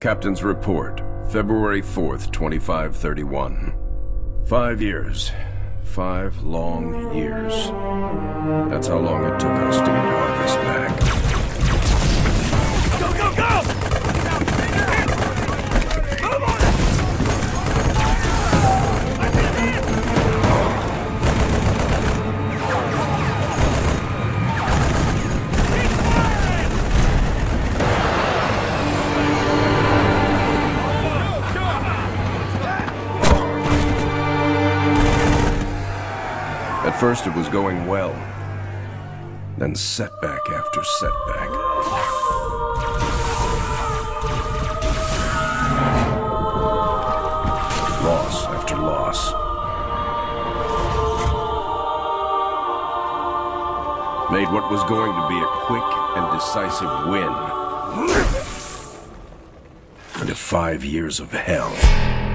Captain's report, February 4th, 2531. Five years. Five long years. That's how long it took us to get Harvest back. At first it was going well. Then setback after setback. Loss after loss. Made what was going to be a quick and decisive win into five years of hell.